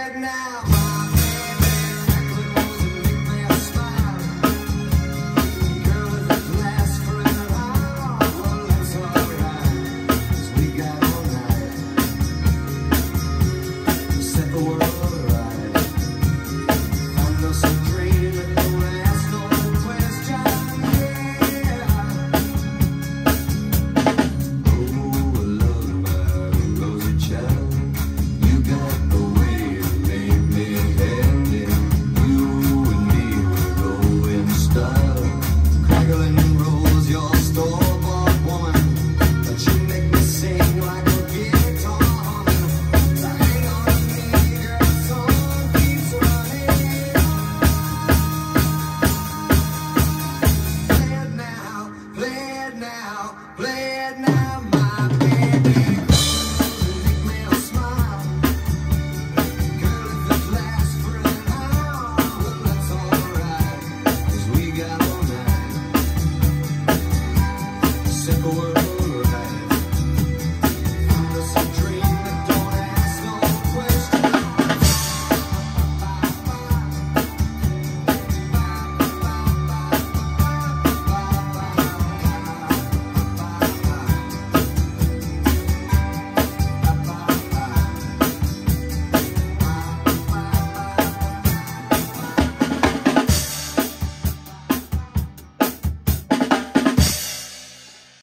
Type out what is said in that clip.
dead now. now, my baby.